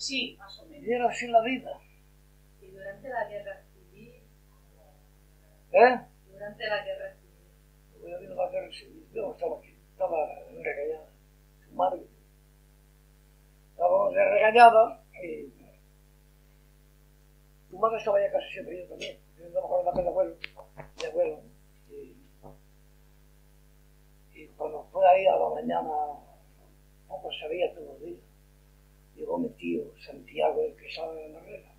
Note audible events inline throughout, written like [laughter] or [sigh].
Sí, más o menos. Y era así la vida. Y durante la guerra civil, ¿Eh? durante la guerra civil, Yo vino la guerra civil. Yo no estaba aquí. Estaba regañada. Su madre. Estábamos de regañada y tu madre estaba ya casi siempre yo también. Yo andaba con la casa de abuelo. Mi abuelo. Y, y cuando fue ahí a la mañana, poco sabía todos los días. Llegó mi tío Santiago, el que sabe de herrera,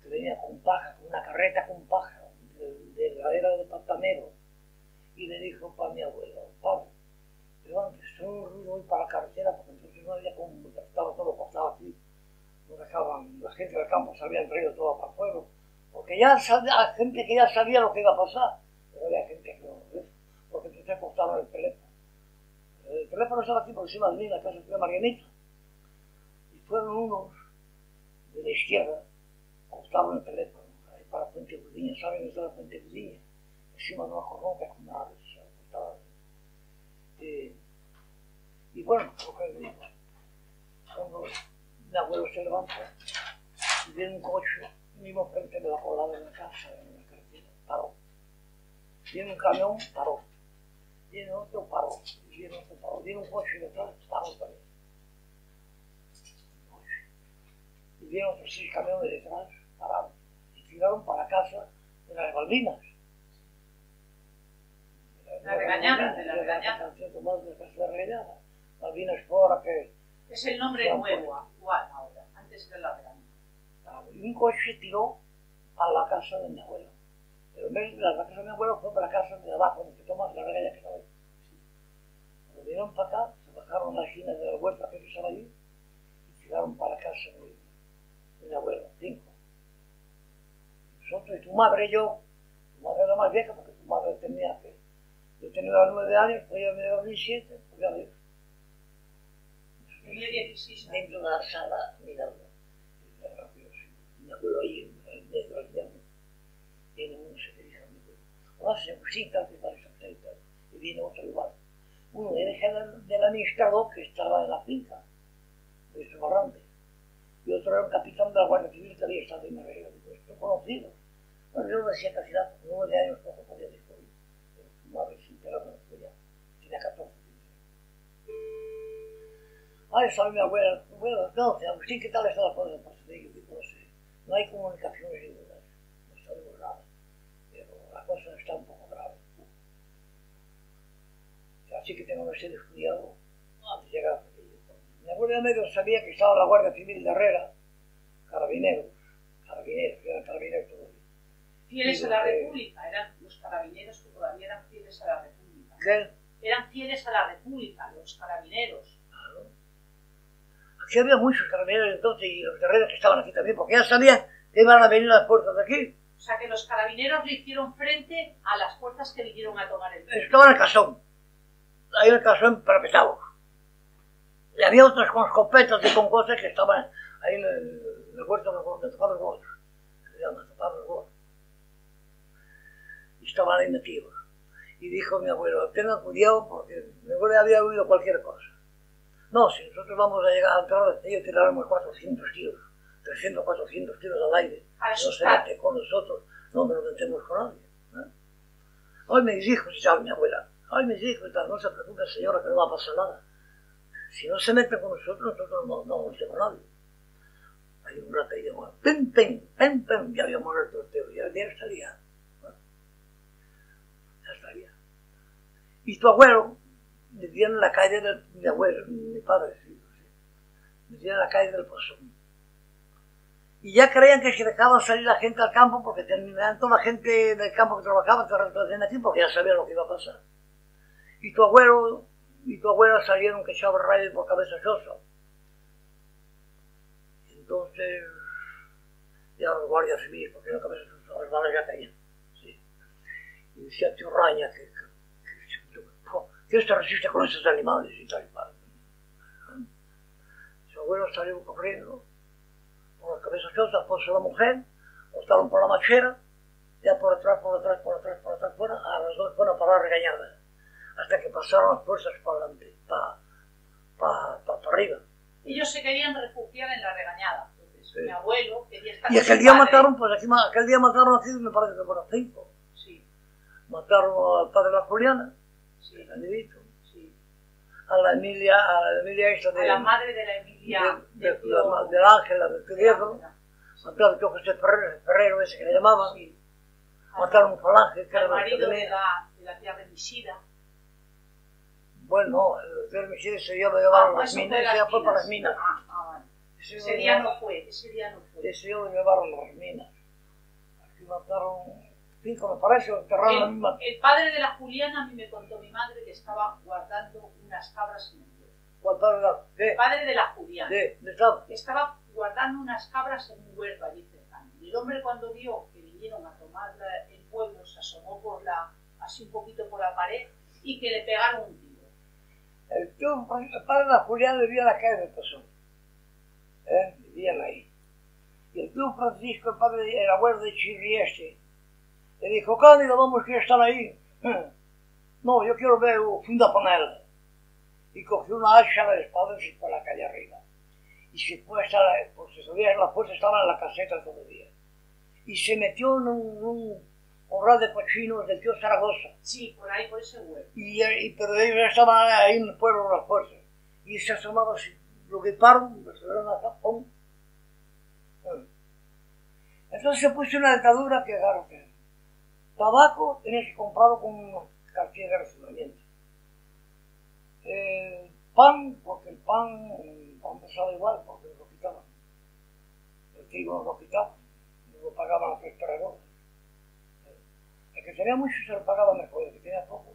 que venía con paja, con una carreta con paja, de, de la era de Patamero, y le dijo para mi abuelo, padre, levante, solo hoy para la carretera, porque entonces no había como estaba todo cortado aquí, no dejaban, la gente del campo se habían traído todo para el pueblo, porque ya sabía, gente que ya sabía lo que iba a pasar, pero había gente que no, ¿ves? porque entonces cortaron el teléfono. El teléfono estaba aquí por encima de mí, en la casa de Marianita, fueron unos de la izquierda, cortaron el teléfono, ahí para Puente Budiña, ¿saben dónde está la Puente Budiña? Encima de una corronca con una se cortaba. Eh, y bueno, lo que digo, cuando mi abuelo se levanta y viene un coche, mismo frente de la colada la casa, en la carretera, paró. Viene un camión, paró. Viene otro, paró. Viene otro, paró. Viene un coche detrás, paró también. Y vienen otros seis camiones detrás, pararon. Y tiraron para casa de las Balbinas. La regañada, de la regañada. Tomás de la casa de la regañada. Balbinas fora que Es el nombre nuevo, actual ahora. Antes era la regañada. y un coche tiró a la casa de mi abuelo. Pero en vez de la casa de mi abuelo fue para la casa de abajo, donde Tomás la regaña que estaba ahí. Cuando vinieron para acá, se bajaron las esquinas de la huerta que estaba allí y tiraron para la casa de, de mi abuelo, cinco. Nosotros y tu madre y yo, tu madre era más vieja porque tu madre tenía que, yo tenía nueve años, pues ella me daba 17, pues ya ves. Tenía 16 años. dentro de la sala mirando. Mi abuelo ahí el medio del llano. Viene uno se dirige a mi abuelo. Agustín, tal, que tal. Y viene otro igual. Uno era el del administrador que estaba en la finca, de este barrante. Y otro era un capitán de la Guardia Civil que había estado en la regla. Esto conocido. Ognuno si è trascinato come vuole un po' come di fuori, ma riuscite la monopolia, si è capace di Adesso la mia guerra, guerra no, Agustín, ¿qué tal está la cosa? Pues te digo, no sé, no hay comunicaciones iguales, no sabemos nada, pero la cosa está un poco grave. Así que tengo que ser estudiado antes de llegar. Mi abuelo de medio sabía que estaba la Guardia Civil de Herrera, carabineros, carabineros, eran carabineros, Fieles a la República. Eran los carabineros que todavía eran fieles a la República. ¿Qué? Eran fieles a la República, los carabineros. Claro. Aquí había muchos carabineros entonces y los guerreros que estaban aquí también, porque ya sabían que iban a venir las puertas de aquí. O sea que los carabineros le hicieron frente a las fuerzas que vinieron a tomar el pueblo. Estaba en el casón. Ahí en el casón parapetados. Y había otros con escopetas y con cosas que estaban ahí en el, en el huerto tocar los. Que se llama tocar los huevos. Y estaban ahí metidos. Y dijo mi abuelo, tengan cuidado porque mi abuelo había oído cualquier cosa. No, si nosotros vamos a llegar a entrar, ellos tiraremos 400 tiros, 300, 400 tiros al aire. No se mete con nosotros, no nos metemos con nadie. ¿eh? Ay, mis hijos, y mi abuela, ay, mis hijos, no se preocupe, señora, que no va a pasar nada. Si no se mete con nosotros, nosotros no, no nos metemos con nadie. Hay un rato y digo, pim, pim, pim, pim, ya había muerto el tío, ya, ya estaría. ¿no? Ya estaría. Y tu abuelo vivía en la calle de mi abuelo, mi padre, sí, en la calle del Pozón. Y ya creían que se dejaban salir la gente al campo porque tenían toda la gente del campo que trabajaba, que aquí porque ya sabían lo que iba a pasar. Y tu abuelo y tu abuela salieron que echaban rayos por cabeza sosa. Entonces, ya los guardias civiles, porque la cabeza sosa las balas ya caían. Sí. Y decía tío Raña que, que se resiste con esos animales y tal y tal. Su abuelo salió corriendo por la cabeza chosa, puso la mujer, optaron por la machera, ya por atrás, por atrás, por atrás, por atrás, fuera, a las dos fueron para regañadas, hasta que pasaron las fuerzas para adelante, para, para, para, para arriba, Ellos se querían refugiar en la regañada. Entonces, Sí. mi abuelo quería estar Y aquel día padre. mataron, pues aquí, aquel día mataron aquí, me parece que fueron cinco. Sí, Mataron al padre de la Juliana, sí, sí. a la Emilia, a la Emilia esta de, A la madre de la Emilia. de, de, tío- la- del Ángela, del de Ángela. mataron tío José Ferrero, Ferrero ese que le llamaban, Sí. mataron a un falange, que era Al el marido de la, de la tía Remisida. Bueno, el Michel ese día lo llevaron a Ah, las eso minas, fue ese las día fue para las minas. Ah, ah, vale. Ese Ese día no fue, ese día no fue. Ese día lo llevaron a las minas. Aquí mataron cinco, me parece, o enterraron la misma. El, padre de la Juliana a mí me contó mi madre que estaba guardando unas cabras en el la- de, El padre de la Juliana de, de, esta- estaba guardando unas cabras en un huerto allí cercano. Y el hombre cuando vio que vinieron a tomar el pueblo se asomó por la, así un poquito por la pared y que le pegaron un tiro. El, tío, el padre de la Juliana vivía en la calle del Tesoro. ¿Eh? Vivían ahí. Y el tío Francisco, el padre, el abuelo de Chirrieste, le dijo, Cándido, vamos que están ahí. [laughs] No, yo quiero ver funda él. Y cogió una hacha de espada y se fue a la calle arriba. Y se fue hasta la, subía en la fuerza, estaba en la caseta todavía. Y se metió en un, un corral de cochinos del tío Zaragoza. Sí, por ahí, por ese huerto. Y, y pero ellos estaban ahí en el pueblo las fuerzas. Y se asomaba así, lo griparon, lo subieron a tapón. Entonces se puso una dictadura que agarró tabaco tenías que comprarlo con una cartilla de razonamiento. Eh, pan, porque el pan, el pan pesaba igual, porque lo quitaban. El trigo lo quitaban, lo pagaban los restauradores. El que tenía mucho se lo pagaba mejor, el que tenía poco.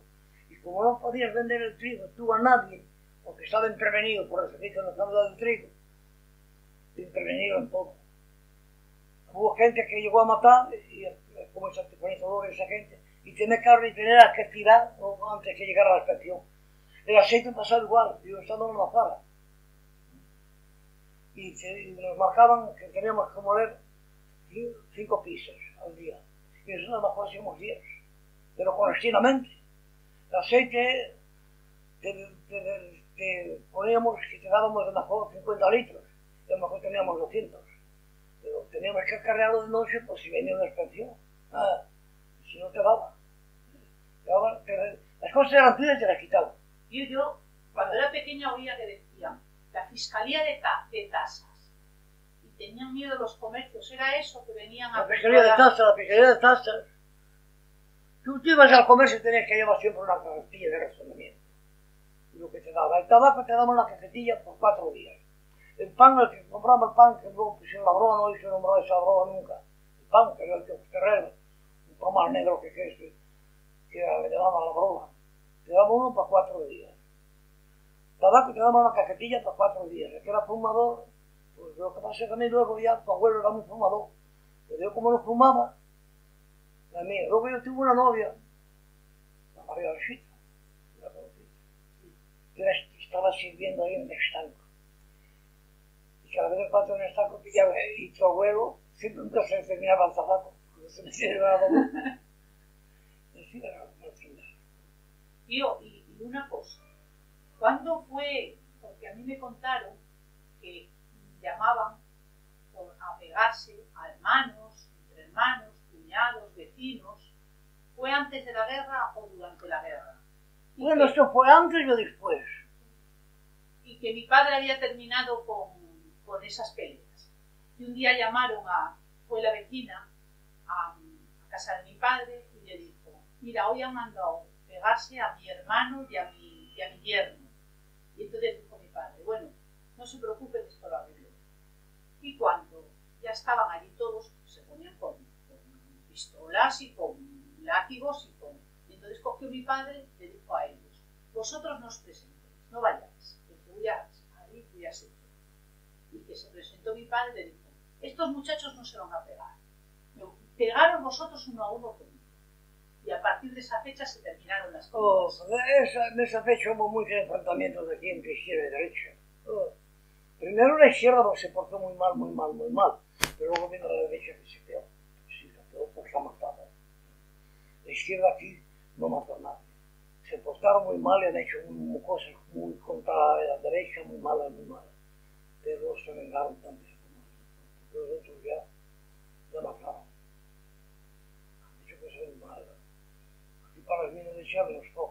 Y como no podías vender el trigo tú a nadie, porque estaba intervenido por el servicio nacional del trigo, intervenido en todo. Hubo gente que llegó a matar, y, como ese antifonizador, esa gente, y tenía que tener que tirar ¿no? antes que llegara a la inspección. El aceite pasaba igual, yo estaba en la sala. Y, y nos marcaban que teníamos que moler ci- cinco pisos al día. Y nosotros lo mejor hacíamos diez, pero clandestinamente. El aceite te, poníamos, si te dábamos lo mejor 50 litros, y a lo mejor teníamos 200. Pero teníamos que cargarlo de noche por si venía una inspección. Ah, si no te daba. Te daba- te- las cosas eran tuyas y te las quitaban. Yo, yo, cuando era pequeña oía que decían la fiscalía de, ta- de tasas. Y tenían miedo los comercios. Era eso que venían a La pesquería de tasas, la pesquería de tasas. Tú te ibas al comercio y tenías que llevar siempre una cajetilla de razonamiento. Lo que te daba. El tabaco te daba una cajetilla por cuatro días. El pan, el que compraba el pan, que luego pusieron la broa, no hizo nombrar esa broa nunca. El pan, que era el que pan más negro que que era, le llamaban la broa. Te daba uno para cuatro días. Tabaco te daba una cajetilla para cuatro días. El que era fumador, pues lo que pasa es que a mí luego ya tu abuelo era muy fumador. Pero yo como no fumaba, la mía. Luego yo tuve una novia, la María Rosita, la conocí, que estaba sirviendo ahí en el estanco. Y cada vez que paso en el estanco y tu abuelo siempre nunca se terminaba el tabaco, se. Tío, y, y una cosa. ¿Cuándo fue? Porque a mí me contaron que llamaban por a pegarse a hermanos, entre hermanos, cuñados, vecinos. ¿Fue antes de la guerra o durante la guerra? Y Bueno, que- esto fue antes y después. y que mi padre había terminado con, con esas peleas. Y un día llamaron a, fue la vecina a, a casa de mi padre y le dijo, mira, hoy han mandado pegarse a mi hermano y a mi, y a mi yerno. Y entonces dijo mi padre, bueno, no se preocupe, que esto lo arreglo. Y cuando ya estaban allí todos, se ponían con, con pistolas y con látigos y con... Y entonces cogió mi padre y le dijo a ellos, vosotros no os presentéis, no vayáis, porque voy a, ahí voy a ser yo". Y que se presentó mi padre y le dijo, estos muchachos no se van a pegar, pegaron vosotros uno a uno conmigo. Y a partir de esa fecha se terminaron las Oh, cosas. esa, en esa fecha hubo muchos enfrentamientos aquí entre izquierda y derecha. Oh. Primero la izquierda pues, se portó muy mal, muy mal, muy mal. Pero luego vino la derecha que se quedó. Sí, se quedó por la matada. La izquierda aquí no mató a nadie. Se portaron muy mal y han hecho muy- cosas muy contra la derecha, muy malas, muy malas. pero se vengaron también, los otros ya, ya mataron. para vjenë dhe qëllë në shko.